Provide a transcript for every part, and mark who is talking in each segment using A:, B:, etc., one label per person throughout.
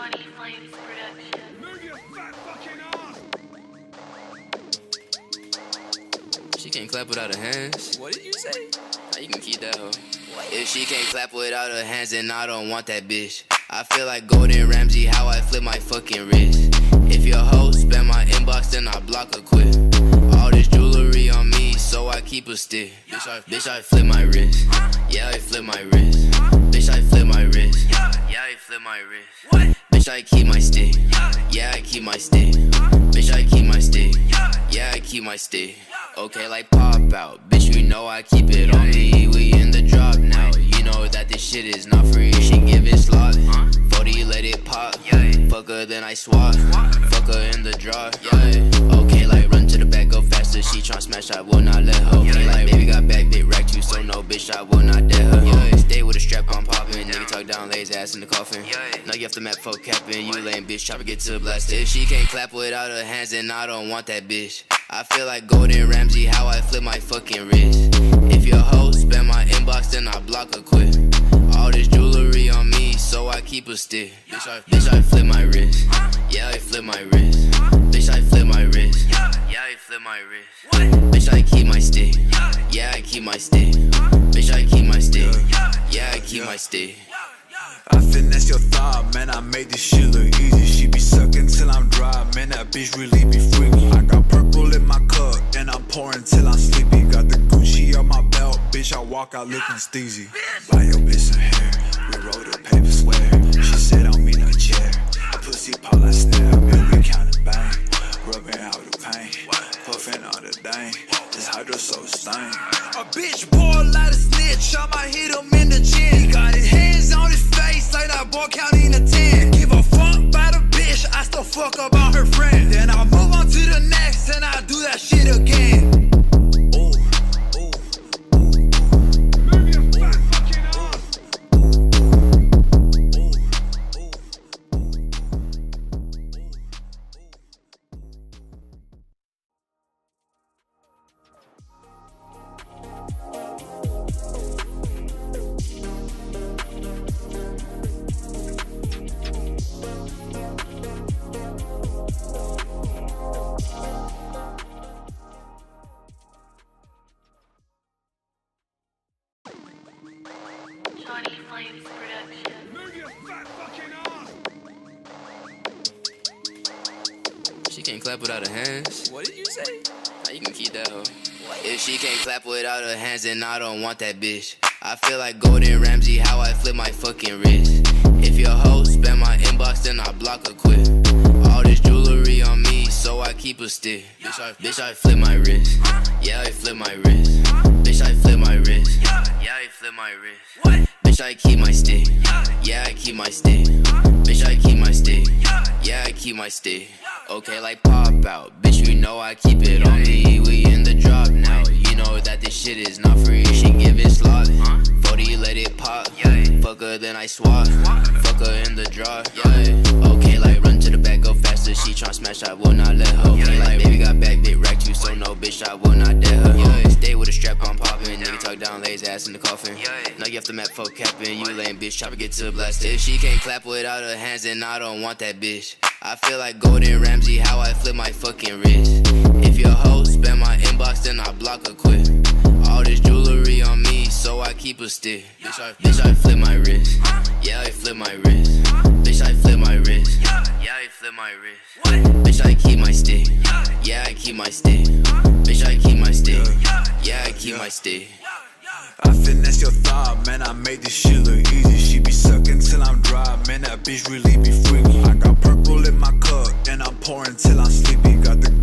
A: Johnny Flames production.
B: Move your fat fucking ass!
C: She can't clap without her hands. What did you say? Now you can keep that hoe. If she can't clap without her hands, then I don't want that bitch. I feel like Gordon Ramsay, how I flip my fucking wrist. If your hoe spam my inbox, then I block her quick. All this jewelry on me, so I keep a stick. Bitch, I, bitch, I flip my wrist. Yeah, I flip my wrist. Bitch, I flip my wrist. Yeah, I flip my wrist. What? Bitch, I keep my stick. Yeah, I keep my stick. Bitch, I keep my stick. Yeah, I keep my stick. Okay, like pop out. Bitch, you know I keep it on me. We in the drop now. You know that this shit is not free. She give it slot. 40, let it pop. Fuck her, then I swap. Fuck her in the draw. Yeah. Okay, like run to the back, go faster. She tryna smash, I will not let her. Okay, like baby got back, big rack too, so no bitch, I will not dare her. Yeah. Stay with a strap on popping. Nigga talk down, lay his ass in the coffin. Now you have to map for capping. You lame bitch, try to get to the blast. If she can't clap without her hands, then I don't want that bitch. I feel like Gordon Ramsay, how I flip my fucking wrist. If your hoe spam my inbox, then I block her quick. All this so I keep a stick. Bitch, I, bitch, I flip my wrist. Yeah, I flip my wrist. Bitch, I flip my wrist. Yeah, I flip my wrist. Bitch, I keep my stick. Yeah, I keep my stick. Bitch, I keep my stick. Yeah, I keep my stick.
D: I finesse your thought, man. I made this shit look easy. She be sucking till I'm dry, man. That bitch really be freaky. I got purple in my cup, and I'm pouring till I'm sleepy. Got the Gucci on my belt, bitch. I walk out looking steezy. Buy your bitch some hair, paper square. She said I don't mean a chair. Pussy snare, man. We bang, rubbing out the pain, puffing on the dang. This hydro so. A bitch a snitch, I might hit him in the chin. He got his hands on his face like that boy counting a 10. Give a fuck about a bitch, I still fuck about her friend. Then I move on to the next and I do that shit again.
C: Hands, then I don't want that bitch. I feel like Gordon Ramsay, how I flip my fucking wrist. If your hoe spam my inbox, then I block her quick. All this jewelry on me, so I keep a stick. Bitch, I, bitch, I flip my wrist. Yeah, I flip my wrist. Bitch, I flip my wrist. Yeah, I flip my wrist. What? Bitch, I keep my stick. Yeah, I keep my stick. Bitch, I keep my stick. Yeah, I keep my stick. Okay, like pop out. Bitch, you know I keep it on me. We in the drop now. You know that this shit is not free. She give it slot. 40, let it pop. Fuck her, then I swap. Fuck her in the draw. Okay, like run to the back, go faster. She tryna smash, I will not let her. Okay, like baby got back, big rack too, so no bitch, I will not dare her. Stay with a strap on popping. Nigga talk down, lay his ass in the coffin. Now you have to map for capping. You lame bitch, try to get to the blast. If she can't clap without her hands, then I don't want that bitch. I feel like Gordon Ramsay, how I flip my fucking wrist. If your hoe spend my inbox, then I block her quick. All this jewelry on me, so I keep a stick. Bitch, I, bitch, I flip my wrist. Yeah, I flip my wrist. Bitch, I flip my wrist. Yeah, I flip my wrist. Bitch, I keep my stick. Yeah, I keep my stick. Bitch, I keep my stick. Yeah, I keep my stick.
D: I finesse your thought, man. I made this shit look easy. She be sucking till I'm dry, man. That bitch really be freaky. I got purple in my cup, and I'm pouring till I'm sleepy. Got the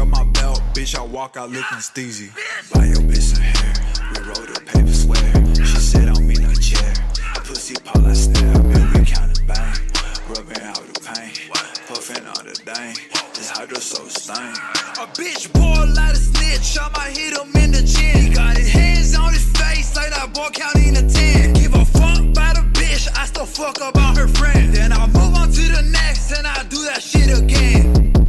D: On my belt, bitch. I walk out looking steezy. Buy your bitch some hair, we roll the paper square. She said I don't mean a chair. Pussy pop like snare, man. We counting bang, rubbing out the pain, puffing on the dang. This hydro so stain. A bitch boy a snitch, I might hit him in the chin. He got his hands on his face like that boy counting a 10. Give a fuck about a bitch, I still fuck about her friend. Then I move on to the next and I do that shit again.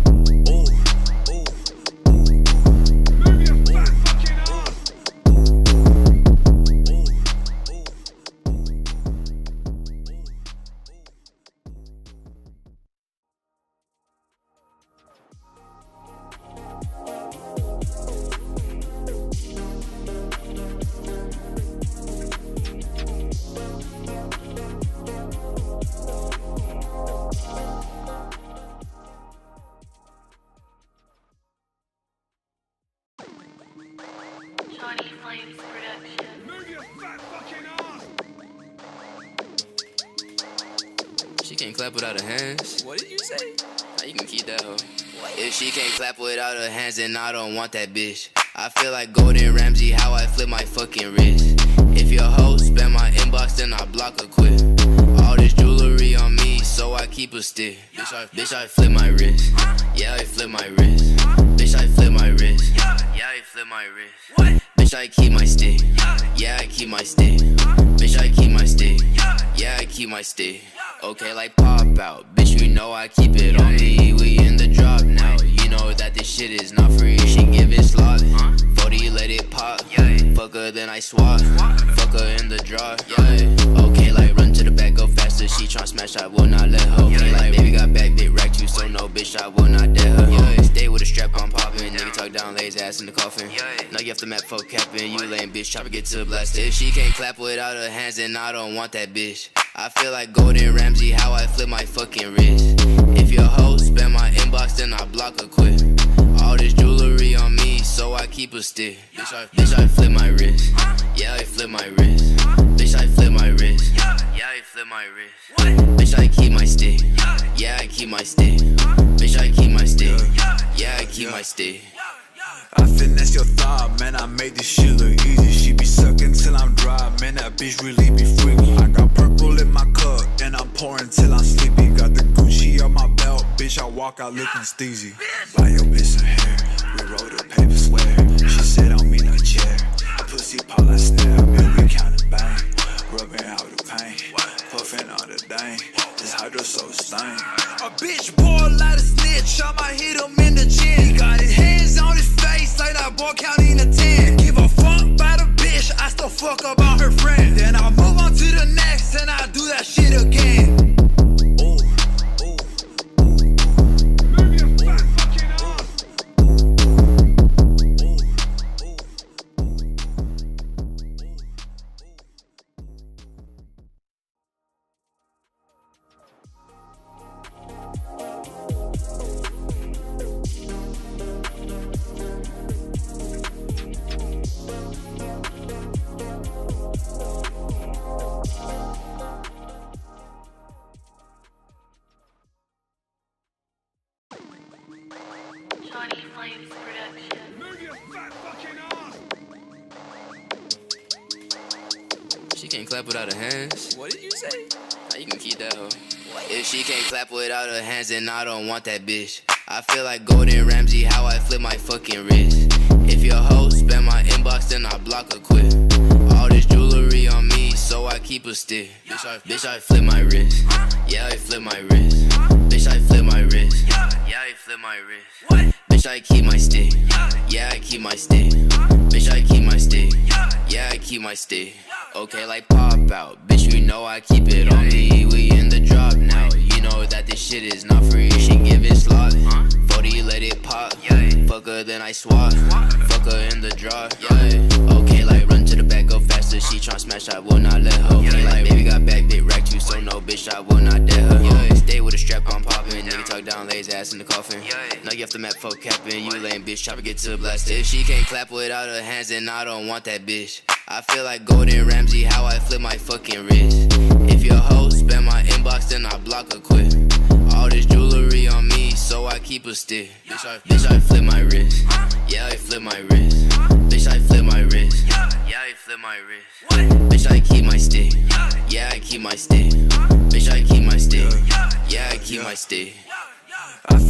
C: Hands, then I don't want that bitch. I feel like Gordon Ramsay, how I flip my fucking wrist. If your hoe spam my inbox, then I block her quit. All this jewelry on me, so I keep a stick. Bitch, I, bitch, I flip my wrist. Yeah, I flip my wrist. Bitch, I flip my wrist. Yeah, I flip my wrist. What? Bitch, I keep my stick. Yeah, I keep my stick. Bitch, I keep my stick. Yeah, I keep my stick. Okay, like pop out. Bitch, you know I keep it on me. We in the drop now. You know that this shit is not free. She give it slot. 40, let it pop. Fuck her, then I swap. Fuck her in the draw. Yeah. Okay, like run to the back, go faster. She tryna smash, I will not let her. Okay, like baby got back, big rack too, so no bitch, I will not dare her. Stay with a strap, I'm popping. Nigga talk down, lay his ass in the coffin. Now you have to map for capping. You lame bitch, try to get to the blast. If she can't clap without her hands, then I don't want that bitch. I feel like Gordon Ramsay, how I flip my fucking wrist. If your hoe spend my inbox, then I block her quick. All this jewelry on me, so I keep a stick. Bitch, I, bitch, I flip my wrist. Yeah, I flip my wrist. Bitch, I flip my wrist. Yeah, I flip my wrist. Bitch, I keep my stick. Yeah, I keep my stick. Bitch, I keep my stick. Yeah, I keep my stick.
D: I finesse your thought, man. I made this shit look easy. She be sucking till I'm dry, man. That bitch really be freaky. I got purple in my cup, and I'm pouring till I'm sleepy. Got the Gucci on my bitch. I walk out looking steezy. Buy your bitch some hair, we roll the paper square. She said on me a chair. Pussy pop like snap, man. We counting bang, rubbing out the pain, puffing on the dang. This hydro so stain. A bitch boy like a snitch, I might hit him in the chin. He got his hands on his face like that boy counting a ten. Give a fuck about a bitch, I still fuck about her friend. Then I move on to the next and I do that shit again.
C: Want that bitch. I feel like Gordon Ramsay, how I flip my fucking wrist. If your hoe spam my inbox, then I block her quick. All this jewelry on me, so I keep a stick. Bitch, I, bitch, I flip my wrist. Yeah, I flip my wrist. Bitch, I flip my wrist. Yeah, I flip my wrist. Bitch, I keep my stick. Yeah, I keep my stick. Bitch, I keep my stick. Yeah, I keep my stick. Okay, like pop out. Bitch, you know I keep it on me. We in the drop now. You know that this shit is not free. She give it slot. 40, let it pop. Fuck her, then I swap. Fuck her in the draw. Okay, like run to the back, go faster. She tryna smash, I will not let her. Okay, like baby got back, bit rack too, so no bitch, I will not dare her. Stay with a strap, I'm popping. Nigga talk down, lay his ass in the coffin. Now you have to map for capping. You lame bitch, try to get to the blast. If she can't clap without her hands, then I don't want that bitch. I feel like Gordon Ramsay, how I flip my fucking wrist. If your hoe spam my inbox, then I block her quick. All this jewelry on me, so I keep a stick. Bitch, I, bitch, I flip my wrist. Yeah, I flip my wrist. Bitch, I flip my wrist. Yeah, I flip my wrist. Bitch, I keep my stick. Yeah, I keep my stick. Bitch, I keep my stick. Yeah, I keep my stick.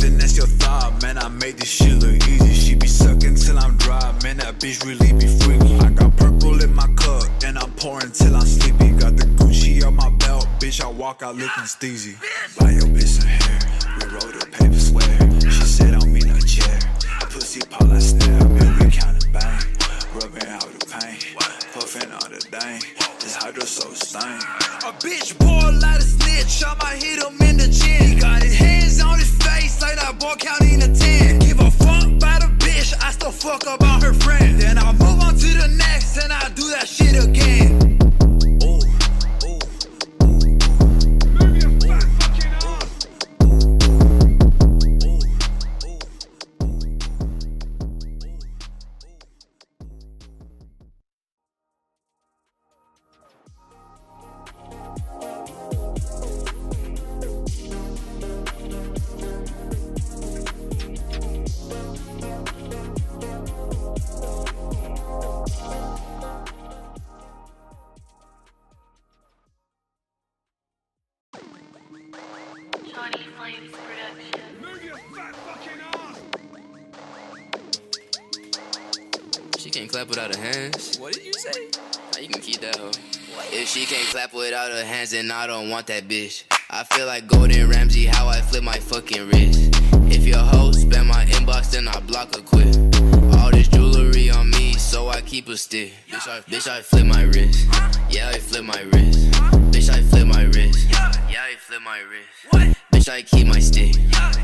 D: Finesse your thought, man. I made this shit look easy. She be sucking till I'm dry, man. That bitch really be freaky. I got purple in my cup, and I'm pouring till I'm sleepy. Got the Gucci on my belt, bitch. I walk out looking steezy. Buy your bitch some hair, we roll the paper square. She said on in a chair. Pussy like snap, man. We counting bang, rubbing out the pain, puffing on the dang. This hydro so stain. A bitch like a snitch, I might hit him in the chin. He got his like that boy counting a ten. Give a fuck about a bitch, I still fuck about her friend. Then I
C: don't want that bitch. I feel like Gordon Ramsay, how I flip my fucking wrist. If your hoe spam my inbox, then I block her quick. All this jewelry on me, so I keep a stick. Bitch, I, bitch, I flip my wrist. Yeah, I flip my wrist. Bitch, I flip my wrist. Yeah, I flip my wrist. Bitch, I keep my stick.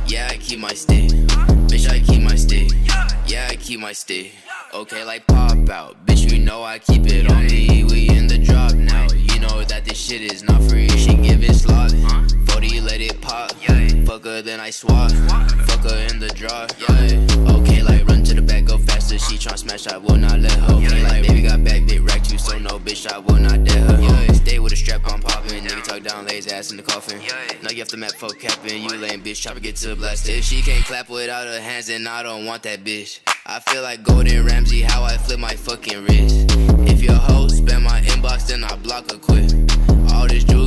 C: Yeah, I keep my stick. Bitch, I keep my stick. Yeah, I keep my stick. Okay, like pop out. Bitch, you know I keep it on me. We in the drop now. That this shit is not free. She give it slot. 40, let it pop. Fuck her, then I swap. Fuck her in the draw. Yeah. Okay, like run to the back, go faster. She tryna smash, I will not let her. Okay, like baby got back, big rack too, so no bitch, I will not dare her. Yeah. Stay with a strap, I'm popping. Nigga talk down, lay his ass in the coffin. Now you have to map for capping. You lame bitch, try to get to the blast. If she can't clap without her hands, then I don't want that bitch. I feel like Gordon Ramsay, how I flip my fucking wrist. If your hoe spam my inbox, then I block her quick. All this jewelry on me, so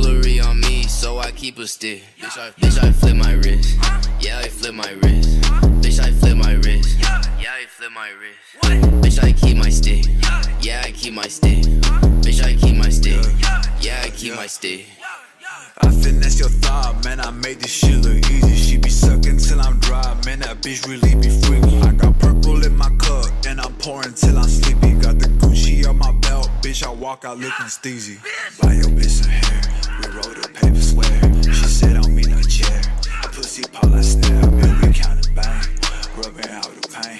C: I keep a stick. Bitch, I, bitch, I flip my wrist. Yeah, I flip my wrist. Bitch, I flip my wrist. Yeah, I flip my wrist. Bitch, I keep my stick. Yeah, I keep my stick. Bitch, I keep my stick. Yeah, I keep my stick.
D: I finesse your thought, man. I made this shit look easy. She be sucking till I'm dry, man. That bitch really be freaky. I got purple in my cup, and I'm pouring till I'm sleepy. Got the Gucci on my belt, bitch. I walk out looking steezy. Buy your bitch some hair, we roll the paper Pussy pop like snare, man. We count counting bang, rubbing out the pain,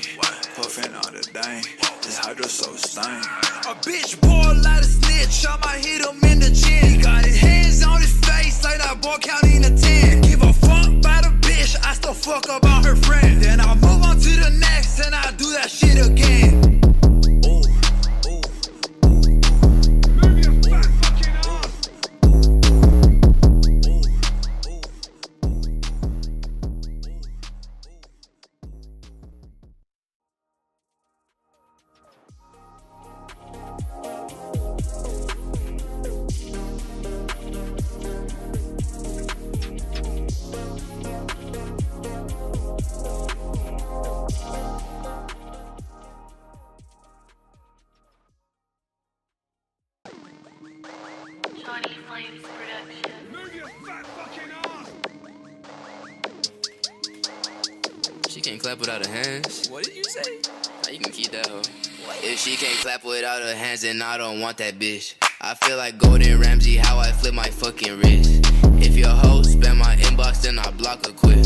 D: puffing on the dang. This hydro so stain. A bitch boy a snitch, I might hit him in the chin. He got his hands on his face like that boy counting a 10. Give a fuck about a bitch, I still fuck about her friend. Then I move on to the next and I do that shit again.
C: Clap without her hands. What did you say? You can keep that hoe. If she can't clap without her hands, then I don't want that bitch. I feel like Gordon Ramsay, how I flip my fucking wrist. If your hoe spam my inbox, then I block her quick.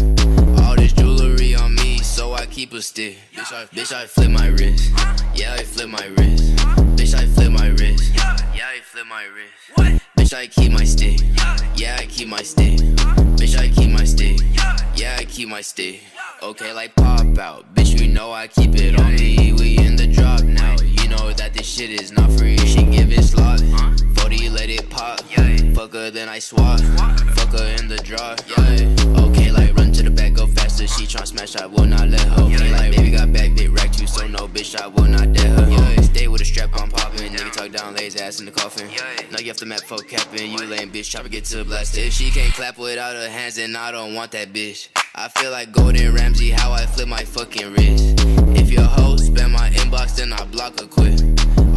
C: All this jewelry on me, so I keep a stick. Bitch, I, bitch, I flip my wrist. Yeah, I flip my wrist. Bitch, I flip my wrist. Yeah, I flip my wrist. What? Bitch, I keep my stick. Yeah, I keep my stick. Bitch, I keep my stick. Yeah, I keep my stick. Okay, like pop out. Bitch, you know I keep it on me. We in the drop now. You know that this shit is not free. She give it slot. 40, let it pop. Fuck her, then I swap. Fuck her in the drop. Okay, like run to the back, go faster. She tryna smash, I will not let her. Okay, like baby got back, big rack too, so no bitch, I will not dare her. Stay with a strap, I'm popping. Nigga talk down, lay his ass in the coffin. Now you have to map for capping. You lame bitch, try to get to the blast. If she can't clap without her hands, then I don't want that bitch. I feel like Gordon Ramsay, how I flip my fucking wrist. If your hoe spam my inbox, then I block her quick.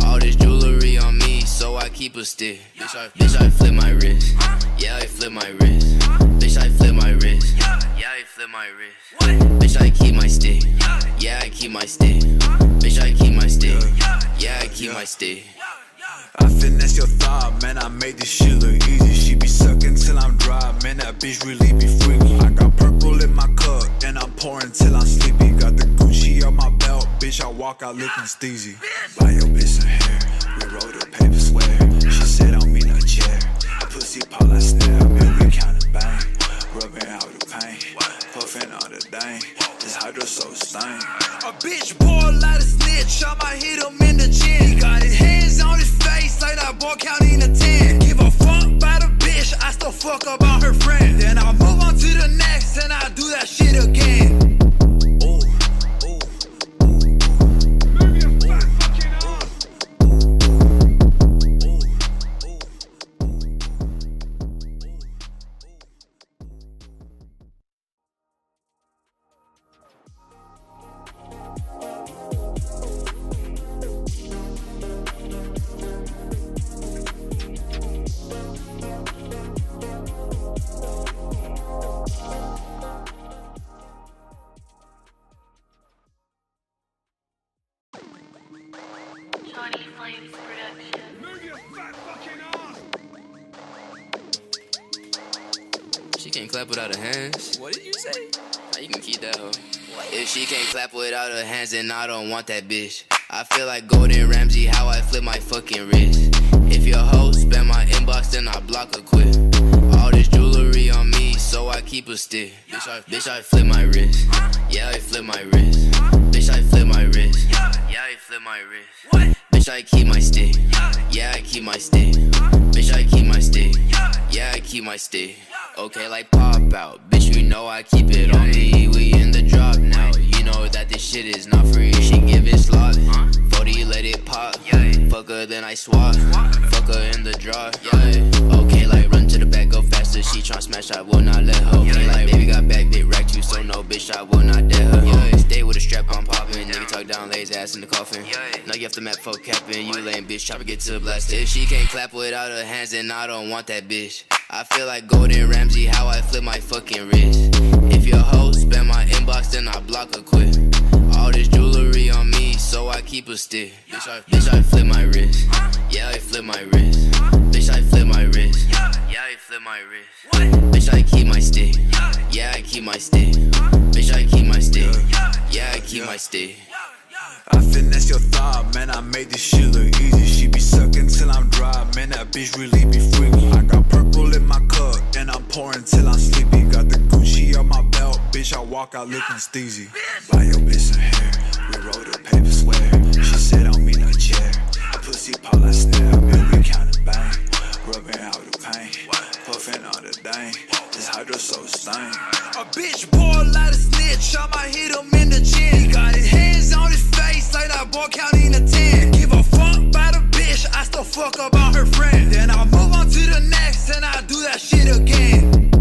C: All this jewelry on me, so I keep a stick. Bitch, I, bitch, I flip my wrist. Yeah, I flip my wrist. Bitch, I flip my wrist. Yeah, I flip my wrist. Bitch, I keep my stick. Yeah, I keep my stick. Bitch, I keep my stick. Yeah, I keep my stick.
D: I finesse your thought, man. I made this shit look easy. She be sucking till I'm dry, man. That bitch really be freaky. I got purple in my cup, and I'm pouring till I'm sleepy. Got the Gucci on my belt, bitch. I walk out looking steezy. Buy your bitch some hair, we roll the paper square. She said I don't a chair. Pussy snare, man. We counting bang, rubbing out the pain, puffing on the dang. This hydro so stain. A bitch like a snitch, I might hit him then I
C: don't want that bitch. I feel like Gordon Ramsay, how I flip my fucking wrist. If your hoe spam my inbox, then I block her quick. All this jewelry on me, so I keep a stick. Bitch, I, bitch, I flip my wrist. Yeah, I flip my wrist. Bitch, I flip my wrist. Yeah, yeah, I flip my wrist. What? Bitch, I keep my stick. Yeah, I keep my stick. Bitch, I keep my stick. Yeah, I keep my stick. Okay, like pop out. Bitch, you know I keep it on me. We in the drop now. Know that this shit is not free. She giving slot. 40, it pop. Fuck her, then I swap. Fuck her in the draw. Yeah. Okay, like run to the back, go faster. She tryna smash, I will not let her. Okay, like baby got back, big rack too, so no bitch, I will not dare her. Yeah. Stay with a strap on popping. Nigga talk down, lay his ass in the coffin. Now you have to map for capping. You lame bitch, try to get to the blast. If she can't clap without her hands, then I don't want that bitch. I feel like Gordon Ramsay, how I flip my fucking wrist. If your hoe spam my inbox, then I block her quick. So I keep a stick. Bitch, I, bitch, I flip my wrist. Yeah, I flip my wrist. Bitch, I flip my wrist. Yeah, I flip my wrist. Bitch, I keep my stick. Yeah, I keep my stick. Bitch, I keep my stick. Yeah, I keep my stick.
D: I finesse your thought, man. I made this shit look easy. She be sucking till I'm dry, man. That bitch really be freaky. I got purple in my cup, and I'm pouring till I'm sleepy. Got the Gucci on my belt, bitch. I walk out looking steezy. Buy your bitch some hair, roll the paper square. She said I don't mean no chair. Pussy pop like snare, man. We counting bang, rubbing out the pain, puffing on the dang. This hydro so stain. A bitch boy a snitch, I might hit him in the chin. He got his hands on his face like that boy counting a 10. Give a fuck about a bitch, I still fuck about her friend. Then I move on to the next and I do that shit again.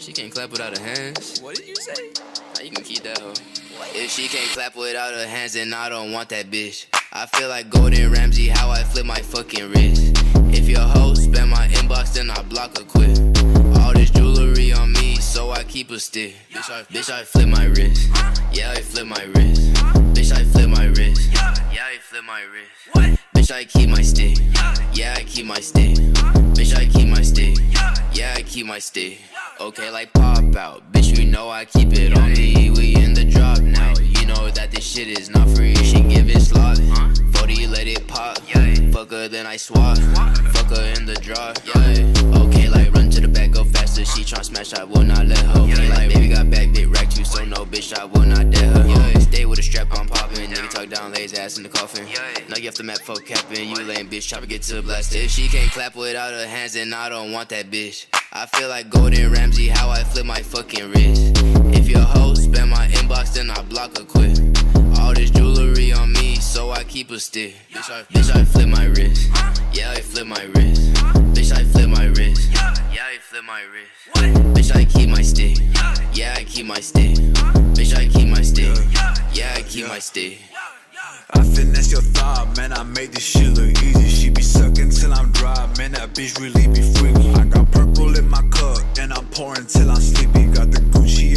C: She can't clap without her hands. What did you say? Now you can keep that hoe. If she can't clap without her hands, then I don't want that bitch. I feel like Gordon Ramsay, how I flip my fucking wrist. If your hoe spam my inbox, then I block her quick. All this jewelry on me, so I keep a stick. Bitch, I, bitch, I flip my wrist. Yeah, I flip my wrist. Bitch, I flip my wrist. Yeah, I flip my wrist. Bitch, I keep my stick. Yeah, I keep my stick. Bitch, I keep my stick. Yeah, I keep my stick. Okay, like pop out. Bitch, you know I keep it on me. We in the drop now. You know that this shit is not free. She giving slot. 40, let it pop. Fuck her, then I swap. Fuck her in the draw. Yeah. Okay, like run to the back, go faster. She tryna smash, I will not let her. Okay, like baby got back, big rack too, so no bitch, I will not dare her. Stay with a strap on popping. Nigga talk down, lay his ass in the coffin. Now you have to map for capping. You lame bitch, try to get to the blast. If she can't clap without her hands, then I don't want that bitch. I feel like Gordon Ramsay, how I flip my fucking wrist. If your hoe spend my inbox, then I block her quick. All this jewelry on me, so I keep a stick. Bitch, I, bitch, I flip my wrist. Yeah, I flip my wrist. Bitch, I flip my wrist. Yeah, I flip my wrist. Bitch, I keep my stick. Yeah, I keep my stick. Bitch, I keep my stick. Yeah, I keep my stick.
D: I finesse your thought, man. I made this shit look easy. She be sucking till I'm dry, man. That bitch really be freaky. I got purple in my cup, and I'm pouring till I'm sleepy. Got the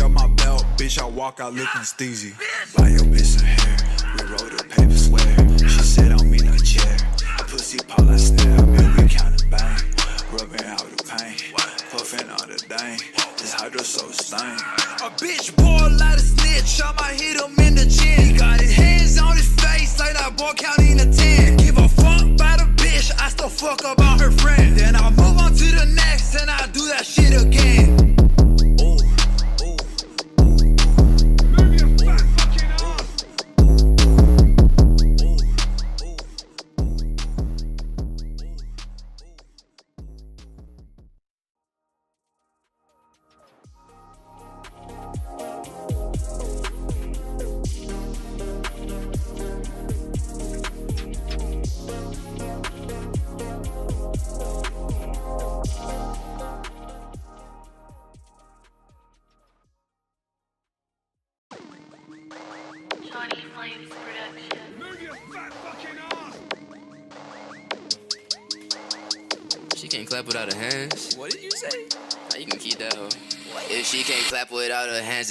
D: on my belt, bitch. I walk out looking steezy. Buy your bitch some hair, we roll the paper square. She said I don't a chair. Pussy pop like snare, man. We counting bang, rubbing out the pain, puffing on the dang. This hydro so stain. A bitch like a snitch, I might hit him in the chin. He got his hands on his face like that boy counting a 10. Give a fuck about a bitch, I still fuck about her friend. Then I move on to the next and I do that shit again.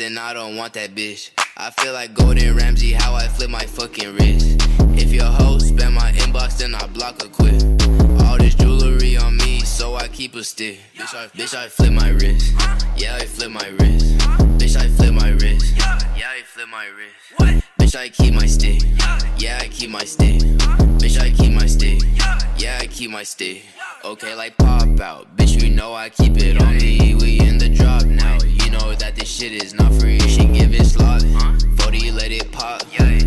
C: Then I don't want that bitch. I feel like Gordon Ramsay, how I flip my fucking wrist. If your hoe spam my inbox, then I block her quick. All this jewelry on me, so I keep a stick. Bitch, I, bitch, I flip my wrist. Yeah, I flip my wrist. Bitch, I flip my wrist. Yeah, I flip my wrist. Bitch, I keep my stick. Yeah, I keep my stick. Bitch, I keep my stick. Yeah, I keep my stick. Okay, like pop out. Bitch, you know I keep it on me. We in the drop now. You know that this shit is not free. She give it slot. 40, let it pop.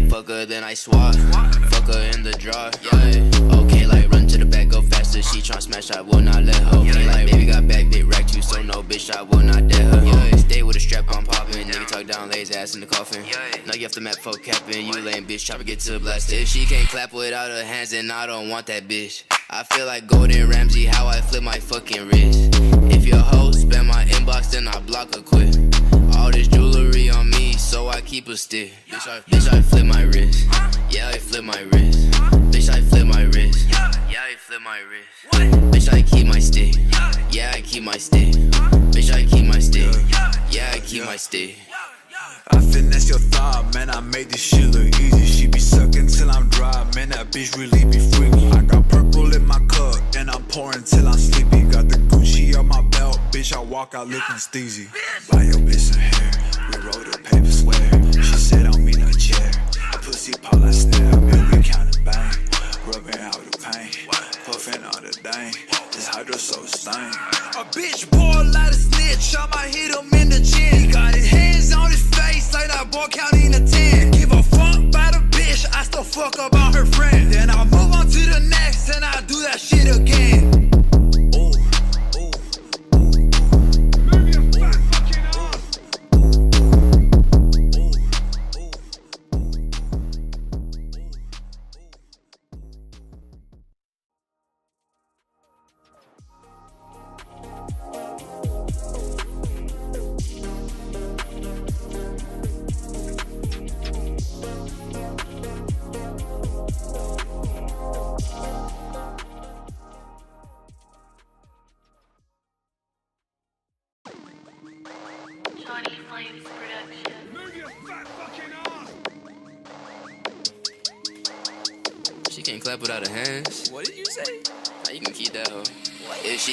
C: Fuck her, then I swap. Fuck her in the draw. Okay, like run to the back, go faster. She tryna smash, I will not let her. Okay, like baby got back, big rack too, so no bitch, I will not dare her. Stay with a strap, I'm popping. Nigga talk down, lay his ass in the coffin. Now you have to map for capping. You lame bitch, try to get to the blast. If she can't clap without her hands, then I don't want that bitch. I feel like Gordon Ramsay, how I flip my fucking wrist. If your hoe spend my inbox, then I block her quick. All this jewelry on me, so I keep a stick. Bitch, I, bitch, I flip my wrist. Yeah, I flip my wrist. Bitch, I flip my wrist. Yeah, I flip my wrist. Bitch, I keep my stick. Yeah, I keep my stick. Bitch, I keep my stick. Yeah, I keep my stick.
D: I finesse your thought, man. I made this shit look easy. She be sucking till I'm dry, man. That bitch really be freaky. I got purple in my cup, and I'm pouring till I'm sleepy. Got the Gucci on my bitch. I walk out looking steezy. Buy your bitch some hair, we roll the paper square. She said don't mean no chair. Pussy pop like snare, man. We counting bang, rubbing out the pain, puffing on the dang. This hydro so stain. A bitch like a snitch, I might hit him in the chin. He got his hands on his face like that boy counting to ten. Give a fuck about a bitch, I still fuck about her friend. Then I move on to the next and I do that shit again.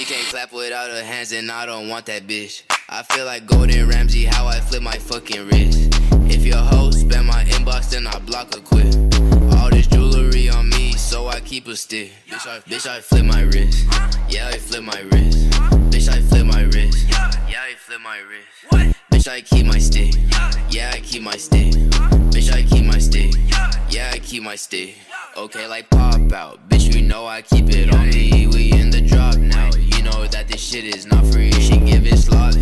C: She can't clap without her hands, and I don't want that bitch. I feel like Gordon Ramsay, how I flip my fucking wrist. If your hoe spam my inbox, then I block her quick. All this jewelry on me, so I keep a stick. Bitch, I, bitch, I flip my wrist. Yeah, I flip my wrist. Bitch, I flip my wrist. Yeah, I flip my wrist. Bitch, I keep my stick. Yeah, I keep my stick. Bitch, I keep my stick. Yeah, I keep my stick. Okay, like pop out. Bitch, you know I keep it on me. We in the drop now. You know that this shit is not free. She give it slot.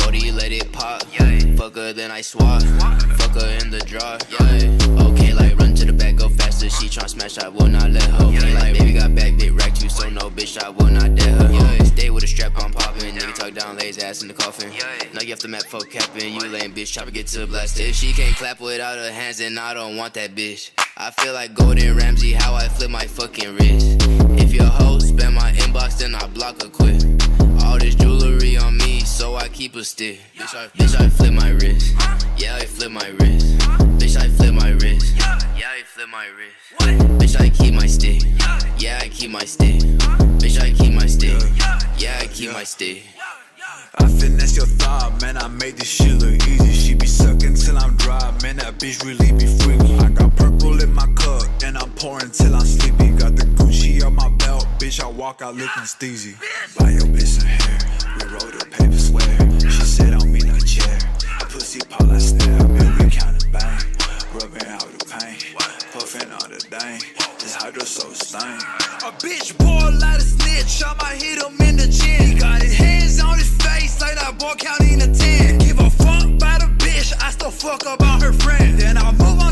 C: 40, let it pop. Fuck her, then I swap. Fuck her in the draw. Okay, like run to the back, go faster. She tryna smash, I will not let her. Okay, like baby got back, bit rack too, so no bitch, I will not dare her. Stay with a strap, I'm popping. Nigga talk down, lay his ass in the coffin. Now you have to map for capping. You lame bitch, try to get to blasted. If she can't clap without her hands, then I don't want that bitch. I feel like Gordon Ramsay, how I flip my fucking wrist. If your hoe spam my inbox, then I block her quick. All this jewelry on me, so I keep a stick. Bitch, I, bitch, I flip my wrist. Yeah, I flip my wrist. Bitch, I flip my wrist. Yeah, I flip my wrist. Bitch, I keep my stick. Yeah, I keep my stick. Bitch, I keep my stick. Yeah, I keep my stick.
D: I finesse your thought, man. I made this shit look easy. She be sucking till I'm dry, man. That bitch really be freaky. I got purple in my cup, and I'm pouring till I'm sleepy. Got the Gucci on my belt, bitch. I walk out looking steezy. Buy your bitch some hair, we roll the paper square. She said don't mean a chair. Pussy like snare, man. We counting bang, rubbing out the pain, puffing on the dang. This hydro so stain. A bitch boy like a snitch, I might hit him in the chin. He got his hands on his face like that boy counting to ten. Give a fuck about a bitch, I still fuck about her friend. Then I move on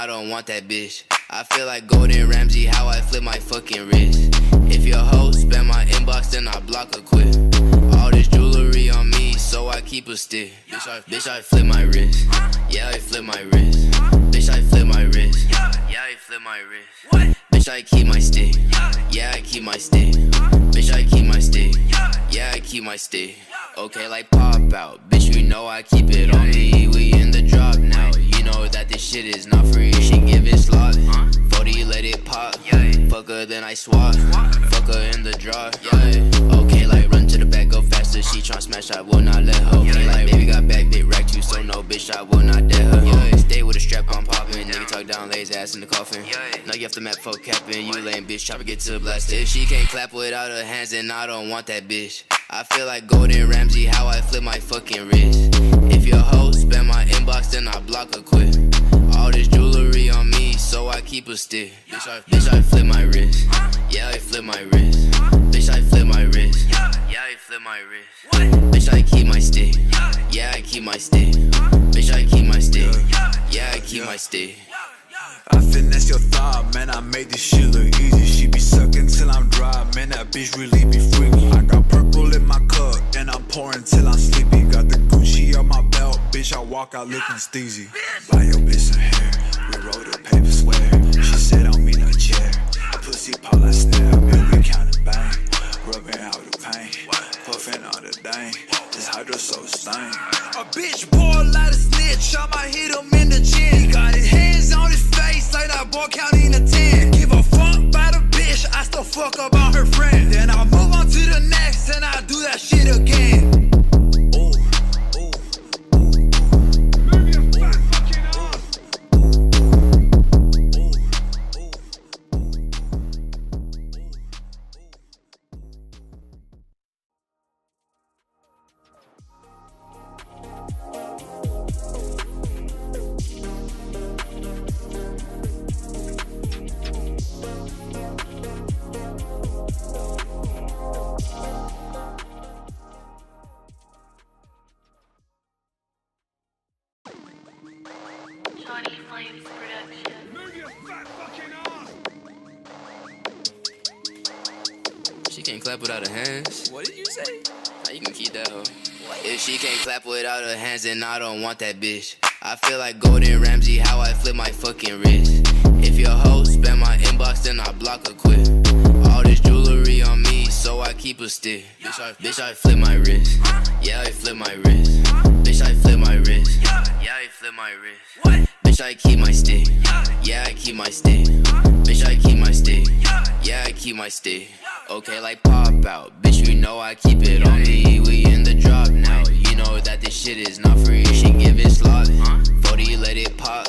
D: I
C: don't want that bitch. I feel like Gordon Ramsay, how I flip my fucking wrist. If your hoe spam my inbox, then I block her keep a stick. Bitch, I, bitch, I flip my wrist. Yeah, I flip my wrist. Bitch, I flip my wrist. Yeah, I flip my wrist. What? Bitch, I keep my stick. Yeah, I keep my stick. Bitch, I keep my stick. Yeah, I keep my stick. Okay, like pop out. Bitch, you know I keep it on me. We in the drop now. You know that this shit is not free. She give it slot. 40, let it pop. Fuck her, then I swap. Fuck her in the draw. Yeah. Okay, like run to the faster. She tryna smash, I will not let her. Okay, like baby got back, big rack too, so no bitch, I will not dare her. Yeah. Stay with a strap on popping. Nigga talk down, his ass in the coffin. Now you have to map for capping. You lame bitch, try to get to the blast. If she can't clap without her hands, then I don't want that bitch. I feel like Gordon Ramsay, how I flip my fucking wrist. If your hoe spam my inbox, then I block her quick. All this jewelry on me, so I keep a stick. Bitch, I, bitch, I flip my wrist. Yeah, I flip my wrist. Bitch, I flip my wrist. Yeah, I flip my wrist. Bitch, I keep my stick. Yeah, I keep my stick. Bitch, I keep my stick. Yeah, I keep my stick.
D: I finesse your thought, man. I made this shit look easy. She be sucking till I'm dry, man. That bitch really be freaky. I got purple in my cup, and I'm pouring till I'm sleepy. Got the Gucci on my belt, bitch. I walk out looking steezy. Buy your bitch some hair, Pussy pop like snare, man. We counting bang, rubbing out the pain, puffing on the dang. This hydro so stain. A bitch like a snitch, I might hit him in the chin. He got his hands on his face like that boy counting a 10. Give a fuck about a bitch, I still fuck about her friend. Then I move on to the next and I do that shit again.
C: That bitch. I feel like Gordon Ramsay, how I flip my fucking wrist. If your hoe spam my inbox, then I block her quit. All this jewelry on me, so I keep a stick. Bitch, I, bitch, I flip my wrist. Yeah, I flip my wrist. Bitch, I flip my wrist. Yeah, yeah, I flip my wrist. Bitch, I keep my stick. Yeah, I keep my stick. Bitch, I keep my stick. Yeah, I keep my stick. Okay, like pop out. Bitch, you know I keep it on me. We in the drop now. You know that this shit is not free. She give it slot. 40, let it pop.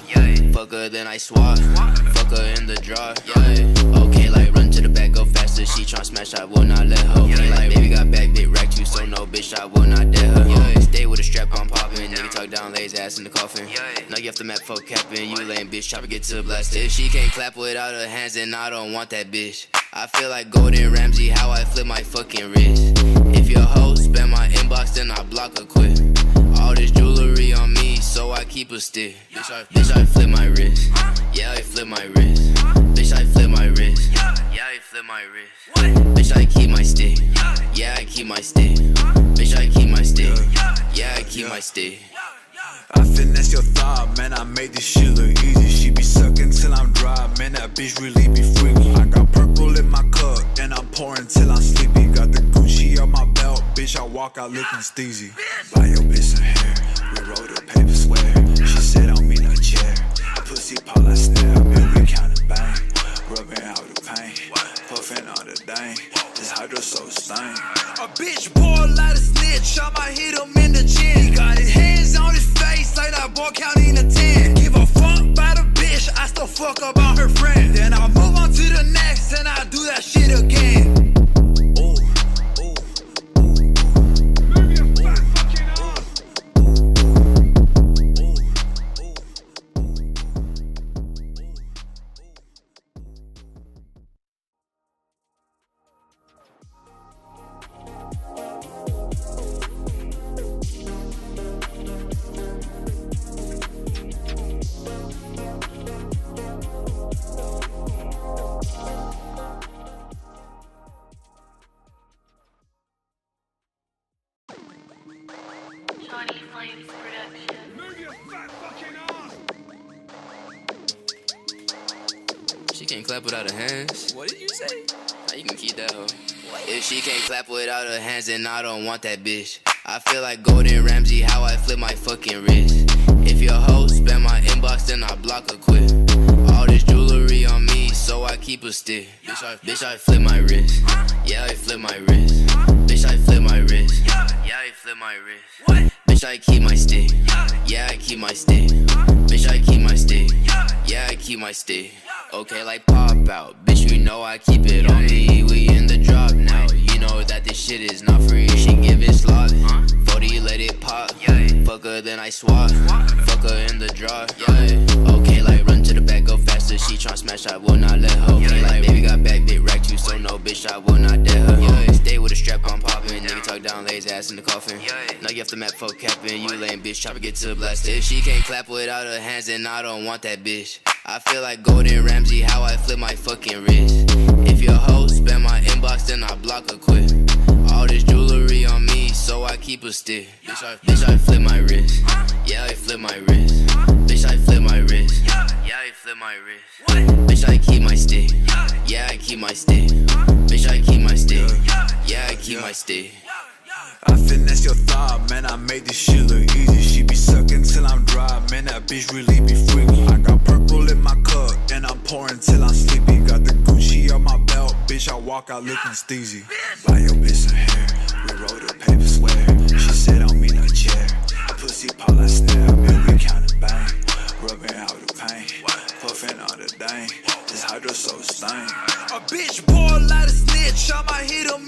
C: Fuck her, then I swap. Fuck her in the draw. Yeah. Okay, like run to the back, go faster. She tryna smash, I will not let her. Okay, like baby got back, bit rack too, so no bitch, I will not dare her. Stay with a strap on popping. Nigga talk down, lay his ass in the coffin. Now you have to map for capping. You lame bitch, try to get to the blast. If she can't clap without her hands, then I don't want that bitch. I feel like Gordon Ramsay, how I flip my fucking wrist. If your hoe spam my inbox, then I block her quick. All this jewelry on me, so I keep a stick. Bitch, I, bitch, I flip my wrist. Yeah, I flip my wrist. Bitch, I flip my wrist. Yeah, I flip my wrist. Bitch, I keep my stick. Yeah, I keep my stick. Bitch, I keep my stick. Yeah, I keep my stick.
D: I finesse your thought, man. I made this shit look easy. She be sucking till I'm dry, man. That bitch really be freaky. I got purple in my cup, and I'm pouring till I'm sleepy. Got the Gucci on my belt, bitch. I walk out looking steezy. Buy your bitch some hair, we roll the paper square. She said I don't mean a chair. Pussy like snare, man. We counting bang, rubbing out the on the dang. This hydro so stain. A bitch boy a snitch, I might hit him in the chin. He got his hands on his face like that boy counting a 10. Give a fuck about a bitch, I still fuck about her friend. Then I move on to the next and I do that shit again.
C: Clap without her hands. What did you say? Now you can keep that hoe. If she can't clap without her hands, then I don't want that bitch. I feel like Gordon Ramsay, how I flip my fucking wrist. If your hoe spam my inbox, then I block her quick. All this jewelry on me, so I keep a stick. Bitch, I, bitch, I flip my wrist. Yeah, I flip my wrist. Bitch, I flip my wrist. Yeah, I flip my wrist. What? Bitch, I keep my stick. Yeah, I keep my stick. Bitch, I keep my stick. Yeah, I keep my stick. Okay, like pop out. Bitch, you know I keep it on me. We in the drop now. You know that this shit is not free. She give it slot. 40, let it pop. Fuck her, then I swap. Fuck her in the drop. Yeah. Okay, like run to the back, go faster. She tryna smash, I will not let her. Okay, like baby got back, big rack too, so no bitch, I will not dare her. Stay with a strap, I'm popping. Nigga talk down, his ass in the coffin. Now you have to map for capping. You lame bitch, try to get to the blast. If she can't clap without her hands, then I don't want that bitch. I feel like Gordon Ramsay, how I flip my fucking wrist. If your hoe spam my inbox, then I block her quick. All this jewelry on me, so I keep a stick. Bitch, I, bitch, I flip my wrist. Yeah, I flip my wrist. Bitch, I flip my wrist. Yeah, I flip my wrist. Bitch, I keep my stick. Yeah, I keep my stick. Bitch, I keep my stick. Yeah, I keep my stick.
D: I finesse your thought, man. I made this shit look easy. She be sucking till I'm. Bitch really be freaky. I got purple in my cup, and I'm pouring till I'm sleepy. Got the Gucci on my belt, bitch. I walk out looking steezy. Buy your bitch some hair, we roll the paper square. She said on me no chair. Pussy pop like snap, man. We counting bang, rubbing out the pain, puffing on the dang. This hydro so stain. A bitch like a snitch, I might hit him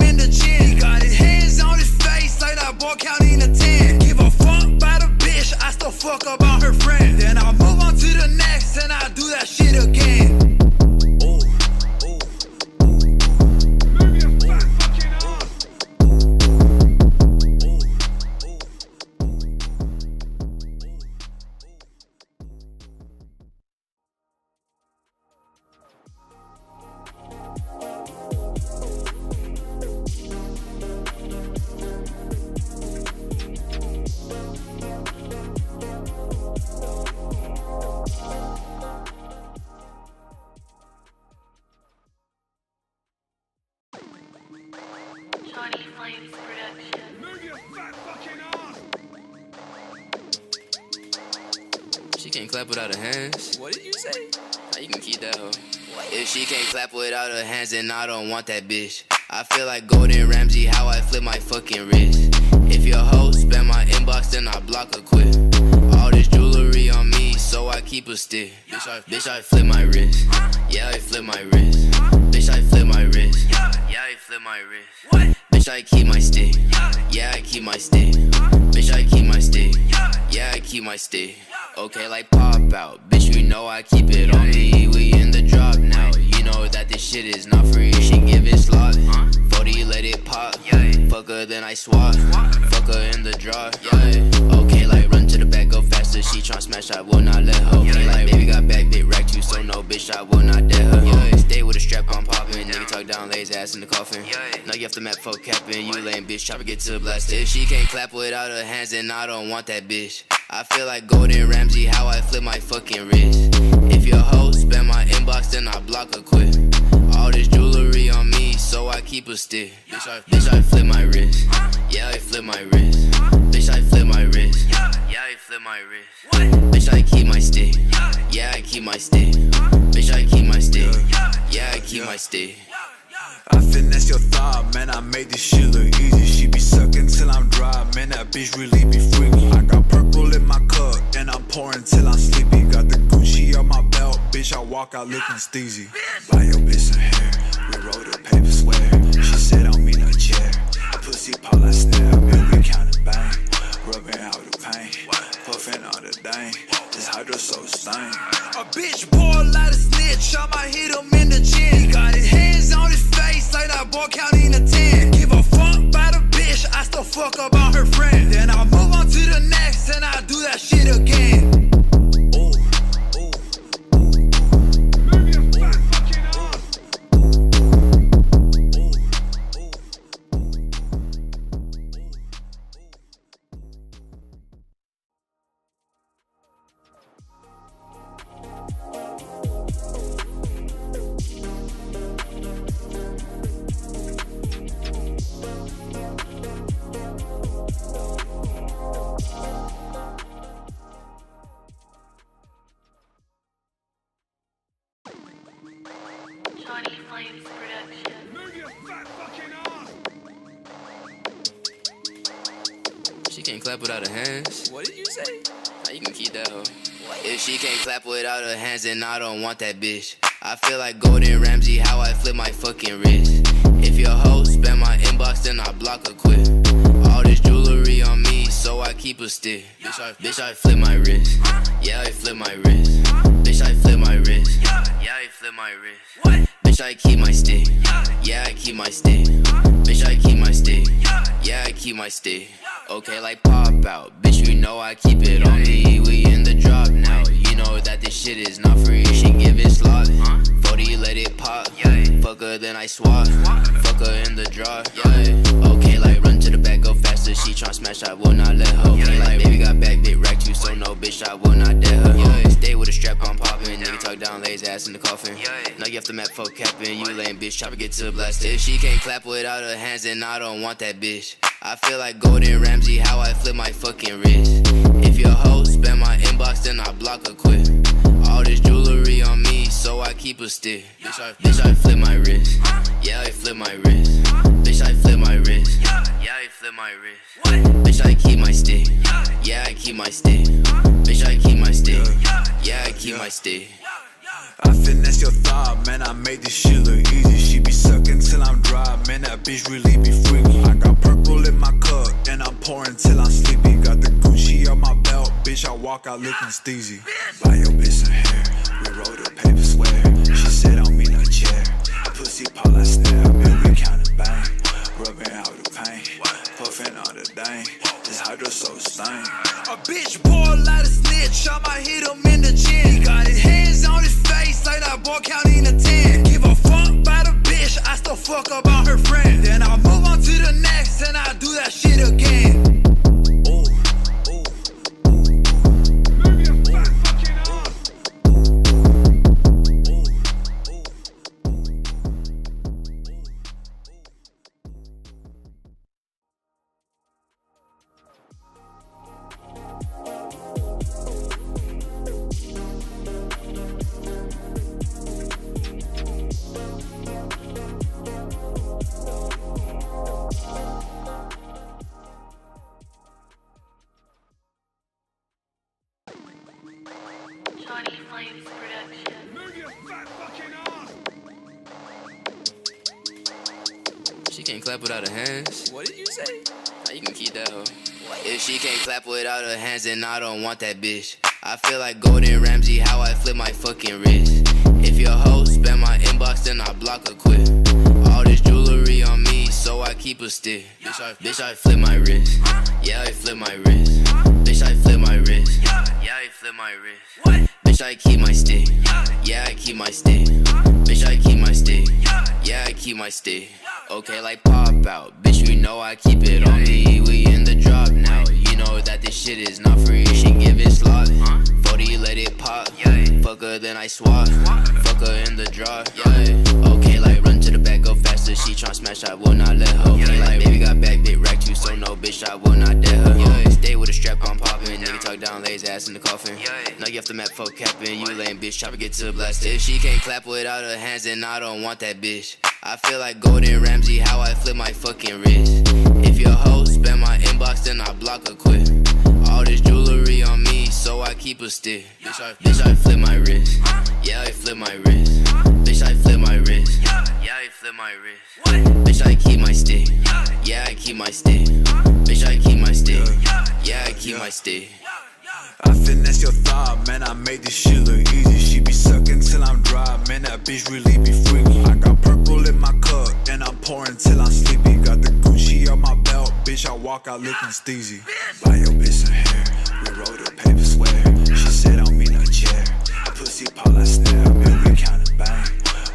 D: then I
C: don't want that bitch. I feel like Gordon Ramsay, how I flip my fucking wrist. If your hoe spam my inbox, then I block her quick. All this jewelry on me, so I keep a stick. Bitch, I, bitch, I flip my wrist. Yeah, I flip my wrist. Bitch, I flip my wrist. Yeah, I flip my wrist. Bitch, I keep my stick. Yeah, I keep my stick. Bitch, I keep my stick. Yeah, I keep my stick. Okay, like pop out. Bitch, you know I keep it on me. We in the drop now. Know that this shit is not free. She give it slot. 40, let it pop. Fuck her, then I swap. Fuck her in the draw. Okay, like run to the back, go faster. She tryna smash, I will not let her. Okay, like baby got back, bit rack you, so no bitch, I will not dare her. Stay with a strap, I'm popping. Nigga talk down, lay his ass in the coffin. Now you have to map for capping. You lame bitch, try to get to the blast. If she can't clap without her hands, then I don't want that bitch. I feel like Gordon Ramsay, how I flip my fucking wrist. If your hoe spend my inbox, then I block her quick. All this jewelry on me, so I keep a stick. Bitch, I, bitch, I flip my wrist. Yeah, I flip my wrist. Bitch, I flip my wrist. Yeah, I flip my wrist. Bitch, I keep my stick. Yeah, I keep my stick. Bitch, I keep my stick. Yeah, I keep my stick.
D: I finesse your thought, man. I made this shit look easy. She be sucking till I'm dry, man. That bitch really be freaky. I got purple in my cup, and I'm pouring till I'm sleepy. Got the Gucci on my bitch. I walk out looking steezy. Buy your bitch some hair, we roll the paper square. She said on me no chair. Pussy pop like snap, man. We counting bang, rubbing out the pain, puffing on the dang. This hydro so stain. A bitch like a snitch, I might hit him in the chin. He got his hands on his face like that boy counting to ten. Give a fuck about a bitch, I still fuck about her friend. Then I move on to the next and I do that shit again.
B: She
C: can't clap without her hands. What did you say? Nah, you can keep that hoe. If she can't clap without her hands, then I don't want that bitch. I feel like Gordon Ramsay, how I flip my fucking wrist. If your hoe spam my inbox, then I block her quick. All this jewelry on me, so I keep a stick. Bitch, I, bitch, I flip my wrist. Yeah, I flip my wrist. Bitch, I flip my wrist. Yeah, I flip my wrist. What? Bitch, I keep my stick. Yeah, I keep my stick. Bitch, I keep my stick. Yeah, I keep my stick. Okay, like pop out. Bitch, you know I keep it on me. We in the drop now. You know that this shit is not free. She give it slot. 40, let it pop. Fuck her, then I swap. Fuck her in the drop. Yeah. Okay, like run to the back, go. She tryna smash, I will not let her. Okay, like baby got back, bit rack too, so no bitch, I will not dare her. Yeah. Stay with a strap, I'm popping. Nigga talk down, lay his ass in the coffin. Now you have to map for capping. You lame bitch, to get to the blast. If she can't clap without her hands, then I don't want that bitch. I feel like Gordon Ramsay, how I flip my fucking wrist. If your hoe spam my inbox, then I block her quick. All this jewelry on me, so I keep a stick. Bitch, I, bitch, I flip my wrist. Yeah, I flip my wrist. Bitch, I flip my wrist. Yeah, I flip my wrist. Bitch, I keep my stick. Yeah, I keep my stick. Bitch, I keep my stick. Yeah, I keep my stick.
D: I finesse your thought, man. I made this shit look easy. She be sucking till I'm dry, man. That bitch really be freaky. I got purple in my cup, and I'm pouring till I'm sleepy. Got the Gucci on my belt, bitch. I walk out looking steezy. Buy your bitch some hair, we roll Pussy pop like snare, man. We counting bang, rubbing out the pain, puffing on the dang. This hydro so stain. A bitch like a snitch, I might hit him then I
C: don't want that bitch. I feel like Gordon Ramsay, how I flip my fucking wrist. If your hoe spam my inbox, then I block her quick. All this jewelry on me, so I keep a stick. Bitch, I, bitch, I flip my wrist. Yeah, I flip my wrist. Bitch, I flip my wrist. Yeah, I flip my wrist. What? Bitch, I keep my stick. Yeah, I keep my stick. Bitch, I keep my stick. Yeah, I keep my stick. Okay, like pop out. Bitch, you know I keep it on me. We in the drop now. You know that this shit is not free. She give it slot. 40, let it pop. Fuck her, then I swap. Fuck her in the draw. Okay, like run to the back, go faster. She tryna smash, I will not let her. Okay, like baby got back, bit rack too, so no bitch, I will not dare her. Stay with a strap, I'm popping. Nigga talk down, lay his ass in the coffin. Now you have to map for capping. You lame bitch, try to get to the blast. If she can't clap without her hands, then I don't want that bitch. I feel like Gordon Ramsay, how I flip my fucking wrist. If your hoe spam my inbox, then I block her quick. All this jewelry on me, so I keep a stick. Bitch, I, bitch, I flip my wrist. Yeah, I flip my wrist. Bitch, I flip my wrist. Yeah, I flip my wrist. Bitch, I keep my stick. Yeah, I keep my stick. Bitch, I keep my stick. Yeah, I keep my stick.
D: I finesse your thought, man. I made this shit look easy. She be sucking till I'm dry, man. That bitch really be freaky. I got purple in my cup, and I'm pouring till I'm sleepy. Got the Gucci on my belt, bitch. I walk out looking steezy. Buy your bitch some hair, we roll the paper square. She said I don't mean a chair. Pussy like snare, man. We counting bang,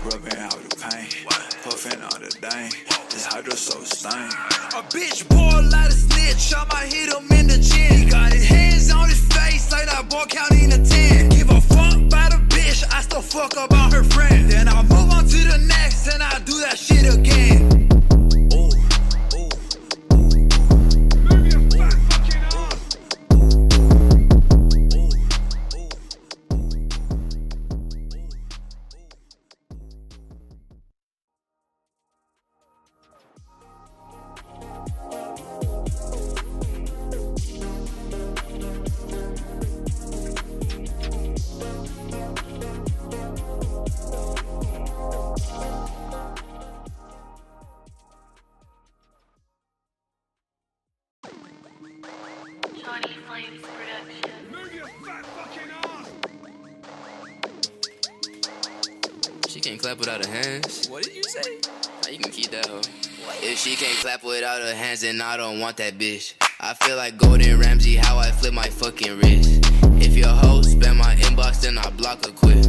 D: rubbing out the pain, puffing on the dang. This hydro so stain. A bitch like a snitch, I might hit him in the chin. He got his hands on his face like that boy counting a 10. Give a fuck about a bitch, I still fuck about her friend. Then I move on to the next and I do that shit again.
C: You say? You can keep that hoe. If she can't clap without her hands, then I don't want that bitch. I feel like Gordon Ramsay, how I flip my fucking wrist. If your hoe spam my inbox, then I block her quick.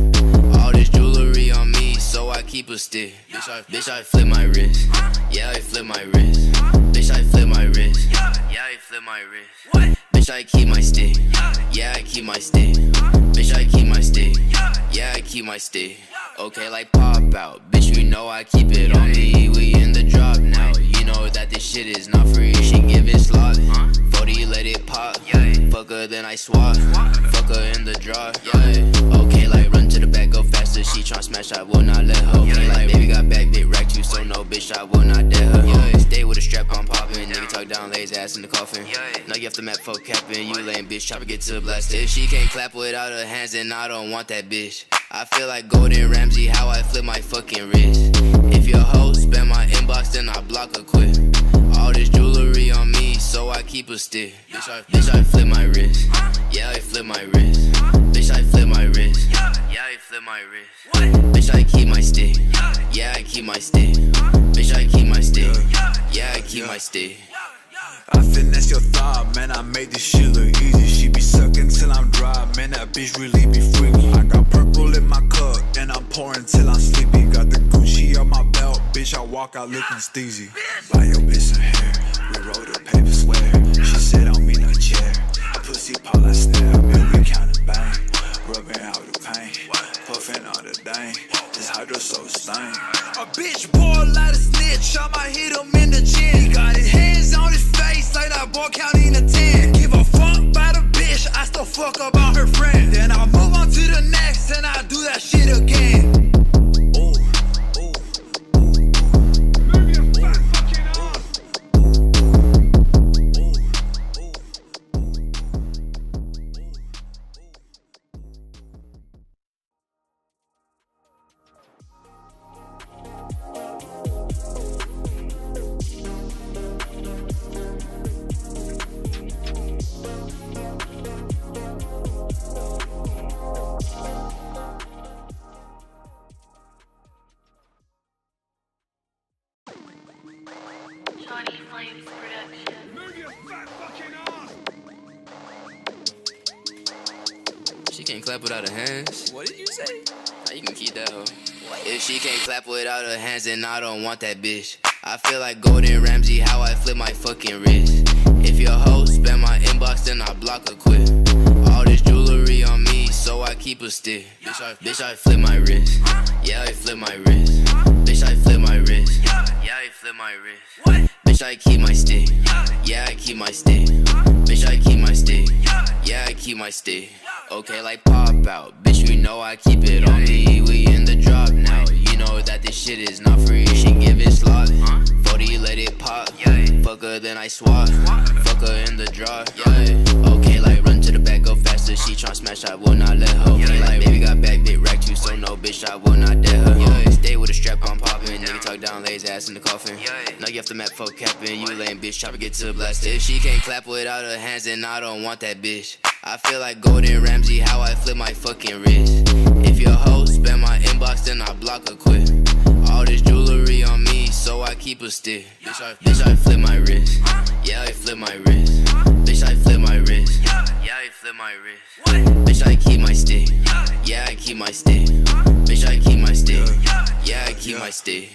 C: All this jewelry on me, so I keep a stick. Bitch, I, bitch, I flip my wrist. Yeah, I flip my wrist. Bitch, I flip my wrist. Yeah, I flip my wrist. What? Bitch, I keep my stick. Yeah, I keep my stick. Bitch, I keep my stick. Yeah, I keep my stick. Okay, like pop out. Bitch, you know I keep it on me. We in the drop now. You know that this shit is not free. She giving slot. 40, let it pop. Fuck her, then I swap. Fuck her in the drop. Yeah. Okay, like run to the back, go faster. She tryna smash, I will not let her. Okay, like baby got back, big rack too, so no bitch, I will not dare her. Stay with a strap on popping. Nigga talk down, his ass in the coffin. Now you have to map for capping. You lame bitch, try to get to the blast. If she can't clap without her hands, then I don't want that bitch. I feel like Gordon Ramsay, how I flip my fucking wrist. If your hoe spam my inbox, then I block her quick. All this jewelry on me, so I keep a stick. Bitch, I, bitch, I flip my wrist. Yeah, I flip my wrist. Bitch, I flip my wrist. Yeah, I flip my wrist. Bitch, I keep my stick. Yeah, I keep my stick. Bitch, I keep my stick. Yeah, I keep my stick.
D: I finesse your thought, man. I made this shit look easy. She be sucking till I'm dry, man. That bitch really be freaky. I got purple in my cup, and I'm pouring till I'm sleepy. Got the Gucci on my belt, bitch. I walk out looking steezy. Buy your bitch some hair, we roll the paper square. She said I don't mean no chair. Pussy like snare, man. We counting bang, rubbing out the pain, puffing on the dang. This hydro so stain. A bitch boy like a snitch, I might hit him in the chin. He got his hands on his face like that boy counting a 10. Give a fuck about a bitch, I still fuck about her friend.
C: Want that bitch. I feel like Gordon Ramsay, how I flip my fucking wrist. If your hoe spam my inbox, then I block her quick. All this jewelry on me, so I keep a stick. Bitch, I, bitch, I bitch, try to get to the blast. If she can't clap without her hands, then I don't want that bitch. I feel like Gordon Ramsay, how I flip my fucking wrist. If your hoe spam my inbox, then I block her quick. All this jewelry on me, so I keep a stick. Bitch, I, bitch, I flip my wrist. Yeah, I flip my wrist. Bitch, I flip my wrist. Yeah, I flip my wrist. What? Bitch, I keep my stick. Yeah, I keep my stick. Bitch, I keep my stick. Yeah, I keep my stick.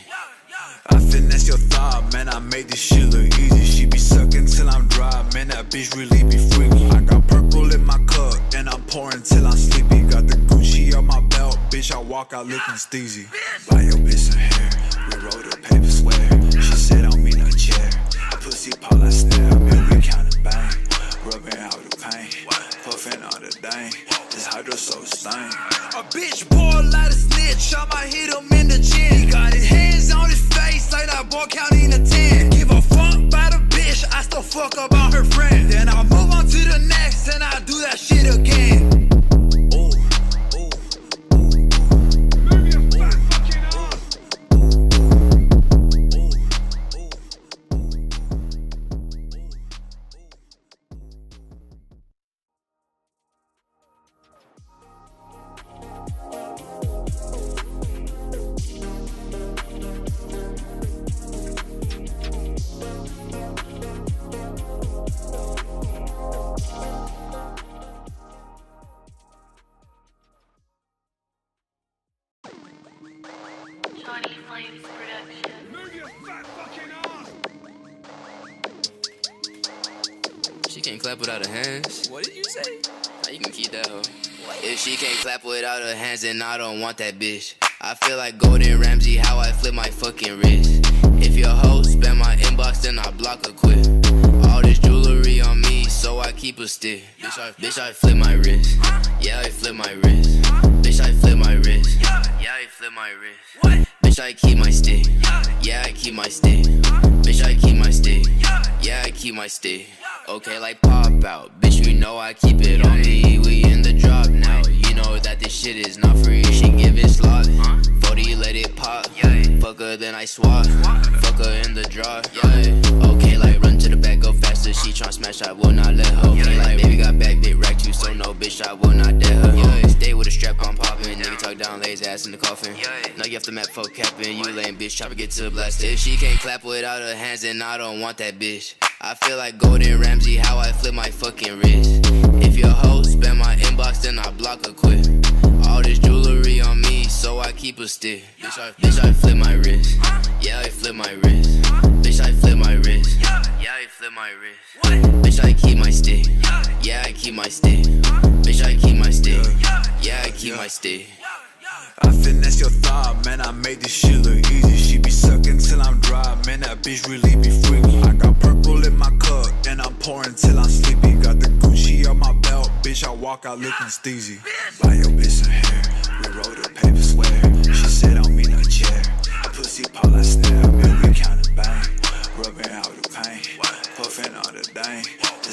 D: I finesse your thought, man. I made this shit look easy. She be sucking till I'm dry, man. That bitch really be freaky. I got purple in my cup, and I'm pouring till I'm sleepy. Got the Gucci on my belt, bitch. I walk out looking steezy. Buy your bitch some hair, we roll the paper square. She said I don't mean no chair. Pussy pop puffing on the dang. This hydro so stain. A bitch boy like a snitch, I might hit him in the chin. He got his hands on his face like that boy counting a 10. Give a fuck about a bitch, I still fuck about her friend. Then I move on to the next and I do that shit again.
C: Her I don't want that bitch. I feel like Gordon Ramsay, how I flip my fucking wrist. If your hoe spam my inbox, then I block her quick. All this jewelry on me, so I keep a stick. Bitch, I, bitch, I flip my wrist. Yeah, I flip my wrist. Bitch, I flip my wrist. Yeah, I flip my wrist. Bitch, I keep my stick. Yeah, I keep my stick. Bitch, I keep my stick. Yeah, I keep my stick. Okay, like pop out. Bitch, you know I keep it on me. We in the drop now. You know that this shit is not free. She give it slot. 40, let it pop. Fuck her, then I swap. Fuck her in the draw. Okay, like run to the back, go faster. She tryna smash, I will not let her. Okay, like baby got back, bit rack too, so no bitch, I will not dare her. Stay with a strap, I'm popping. Nigga talk down, lay his ass in the coffin. Now you have to map for capping. You lame bitch, try to get to the blast. If she can't clap without her hands, then I don't want that bitch. I feel like Gordon Ramsay, how I flip my fucking wrist. If your hoe spam my inbox, then I block her quick. All this jewelry on me, so I keep a stick. Bitch, I, bitch, I flip my wrist. Yeah, I flip my wrist. Bitch, I flip my wrist. Yeah, I flip my wrist. Bitch, I keep my stick. Yeah, I keep my stick. Bitch, I keep my stick. Yeah, I keep my stick.
D: I finesse your thought, man. I made this shit look easy. She be sucking till I'm dry, man. That bitch really be freaky. I got purple in my cup, and I'm pouring till I'm sleepy. Got the Gucci on my belt, bitch. I walk out looking steezy. Buy your bitch some hair, we roll the paper square. She said don't mean no chair. Pussy like snare, man. We counting bang, rubbing out the pain, puffing on the dang.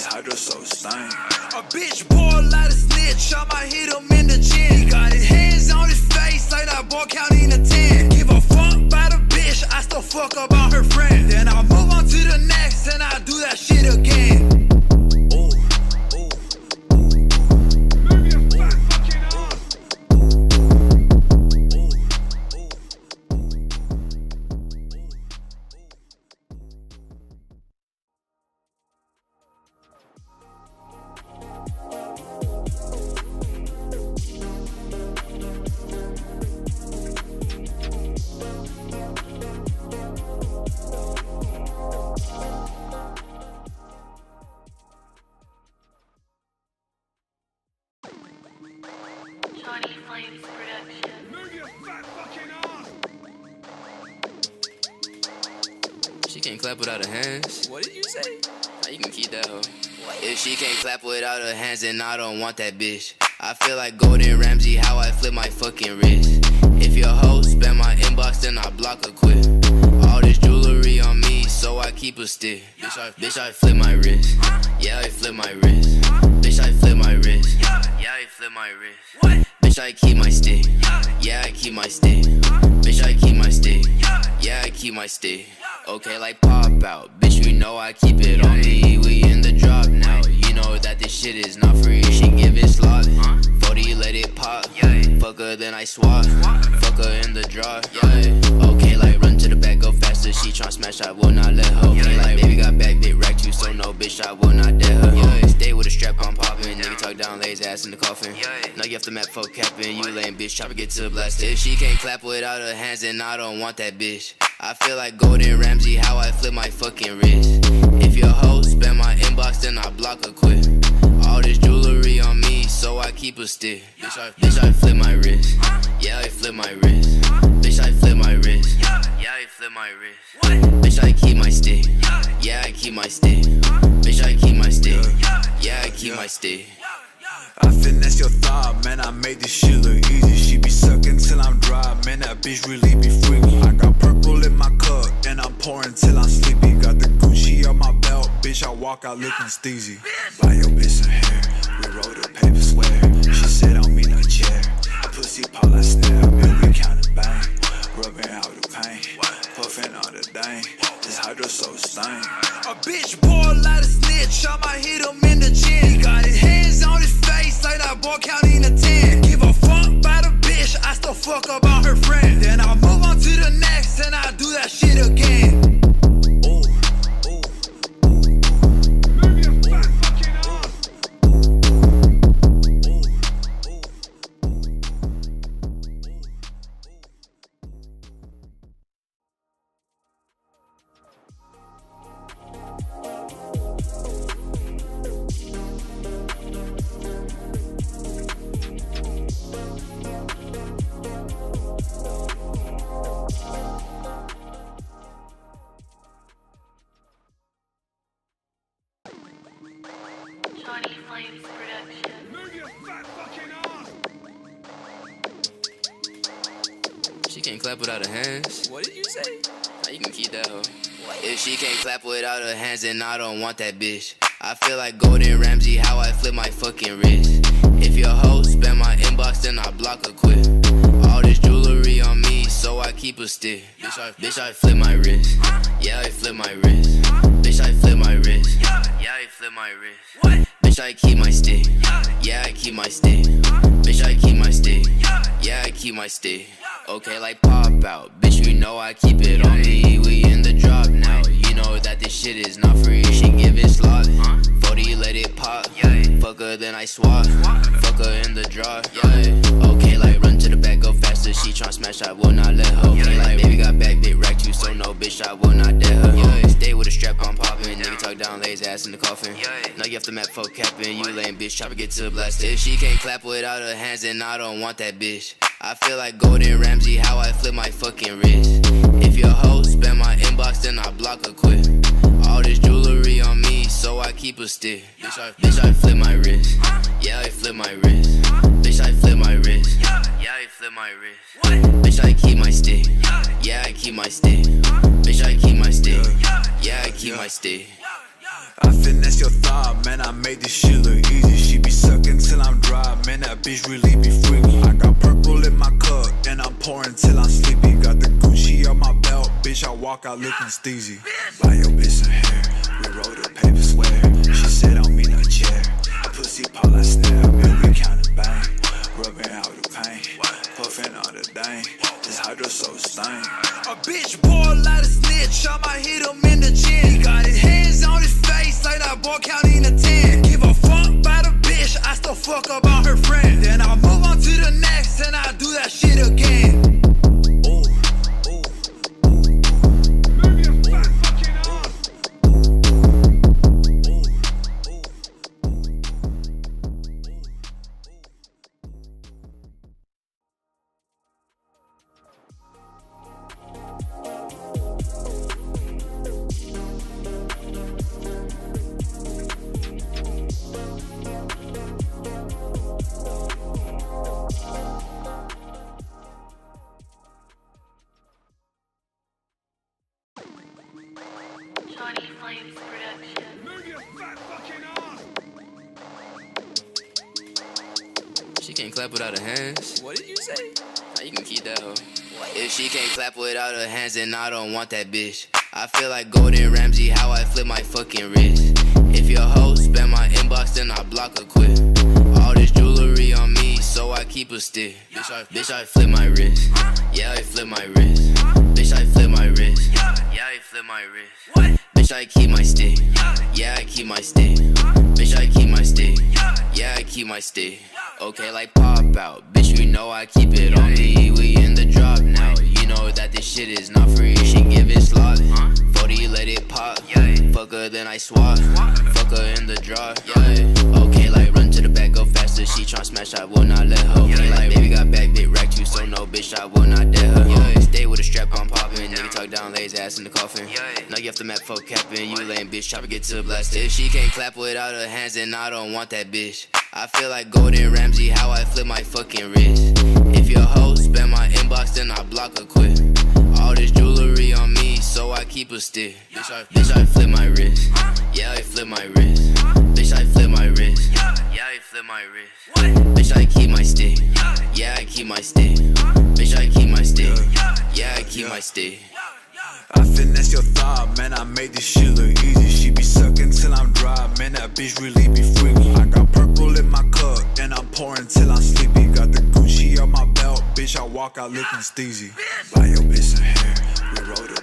D: This hydro so stain. A bitch like a snitch, I might hit him in the chin. He got his hands on his face like that boy counting to ten. Give a fuck about a bitch, I still fuck about her friend. Then I move on to the next and I do that shit again.
C: Clap without her hands. What did you say? You can keep that hoe. If she can't clap without her hands, then I don't want that bitch. I feel like Gordon Ramsay, how I flip my fucking wrist. If your hoe spam my inbox, then I block her quick. All this jewelry on me, so I keep a stick. Bitch, I, bitch, I flip my wrist. Yeah, I flip my wrist. Bitch, I flip my wrist. Yeah, I flip my wrist. What? Bitch, I keep my stick. Yeah, I keep my stick. Bitch, I keep my stick. Yeah, I keep my stick. Okay, like pop out. Bitch, you know I keep it on me. We in the drop now. You know that this shit is not free. She give it slot. 40, let it pop. Fuck her, then I swap. Fuck her in the drop. Okay, like run to the back, go faster. She tryna smash, I will not let her. Okay, like baby got back, big rack too, so no bitch, I will not dare her. Stay with a strap, I'm popping. Nigga talk down, lay his ass in the coffin. Now you have to map for capping. You lame bitch, try to get to blasted. If she can't clap without her hands, then I don't want that bitch. I feel like Gordon Ramsay, how I flip my fucking wrist. If your hoe spam my inbox, then I block her quick. All this jewelry on me, so I keep a stick. Bitch, I, bitch, I flip my wrist. Yeah, I flip my wrist. Bitch, I flip my wrist. Yeah, I flip my wrist. Bitch, I keep my stick. Yeah, I keep my stick. Bitch, I keep my stick. Yeah, I keep my stick.
D: I finesse your thought, man. I made this shit look easy. She be sucking till I'm dry, man. That bitch really be freaky. I got purple in my cup, and I'm pouring till I'm sleepy. Got the Gucci on my belt, bitch. I walk out looking steezy. Buy your bitch some hair, we roll the paper square. She said don't mean a chair. Pussy like snare, This hydro so stain. A bitch like a snitch, I might hit him in the chin. He got his hands on his face like that boy counting to ten. Give a fuck about a bitch, I still fuck about her friend. Then I move on to the next and I do that shit again.
C: Want that bitch. I feel like Gordon Ramsay, how I flip my fucking wrist. If your hoe spam my inbox, then I block her quick. All this jewelry on me, so I keep a stick. Bitch, I, bitch, I flip my wrist. Yeah, I flip my wrist. Bitch, I flip my wrist. Yeah, I flip my wrist. What? Bitch, I keep my stick. Yeah, I keep my stick. Bitch, I keep my stick. Yeah, I keep my stick. Okay, like pop out. Bitch, you know I keep it on me. Shit is not free. She give it slot. 40, let it pop. Fuck her, then I swap. Fuck her in the draw. Okay, like run to the back, go faster. She tryna smash, I will not let her. Okay, like baby got back, bit rack too, so no bitch, I will not dare her. Stay with a strap on popping. Nigga talk down, lay his ass in the coffin. Now you have to map for capping. You lame bitch, try to get to the blast. If she can't clap without her hands, then I don't want that bitch. I feel like Gordon Ramsay, how I flip my fucking wrist. If your hoe spam my inbox, then I block her quick. I keep a stick. Bitch, I, bitch, I flip my wrist. Yeah, I flip my wrist. Bitch, I flip my wrist. Yeah, I flip my wrist. Bitch, I keep my stick. Yeah, I keep my stick. Bitch, I keep my stick. Yeah, I keep my stick.
D: I finesse your thought, man. I made this shit look easy. She be sucking till I'm dry, man. That bitch really be freaky. I got purple in my cup, and I'm pouring till I'm sleepy. Got the Gucci on my belt, bitch. I walk out looking steezy. Buy your bitch some hair, we roll the paper Pop like snap, man. We counting bang, rubbing out the pain, puffing on the dang. This hydro so stain. A bitch like a snitch, I might hit him in the chin. He got his hands on his face like that boy counting a 10. Give a fuck about a bitch, I still fuck about her friend. Then I move on to the next and I do that shit again.
C: Can't clap without her hands. What did you say? Now you can keep that hoe. If she can't clap without her hands, then I don't want that bitch. I feel like Gordon Ramsay, how I flip my fucking wrist. If your hoe spam my inbox, then I block her quick. All this jewelry on me, so I keep a stick. Bitch, I, bitch, I flip my wrist. Yeah, I flip my wrist. Bitch, I flip my wrist. Yeah, I flip my wrist. What? Bitch, I keep my stick. Yeah, I keep my stick. Bitch, I keep my stick. Yeah, I keep my stick. Okay, like pop out. Bitch, you know I keep it on me. We in the drop now. You know that this shit is not free. She give it slot. 40, let it pop. Fuck her, then I swap. Fuck her in the drop. Yeah. Okay, like run to the back, go faster. She tryna smash, I will not let her. Okay, like baby got back, big rack too, so no bitch, I will not dare her. Stay with a strap on popping. Nigga talk down, lay his ass in the coffin. Now you have to map for capping. You lame bitch, to get to the blast. If she can't clap without her hands, then I don't want that bitch. I feel like Gordon Ramsay, how I flip my fucking wrist. If your hoe spam my inbox, then I block her quick. All this jewelry on me, so I keep a stick. Bitch, I, bitch, I flip my wrist. Yeah, I flip my wrist. Bitch, I flip my wrist. Yeah, I flip my wrist. Bitch, I keep my stick. Yeah, I keep my stick. Bitch, I keep my stick. Yeah, I keep my stick.
D: I finesse your thought, man. I made this shit look easy. She be sucking till I'm dry, man. That bitch really be freaky. I got in my cup, and I'm pouring till I'm sleepy. Got the Gucci on my belt, bitch. I walk out looking steezy. Buy your bitch some hair, we roll the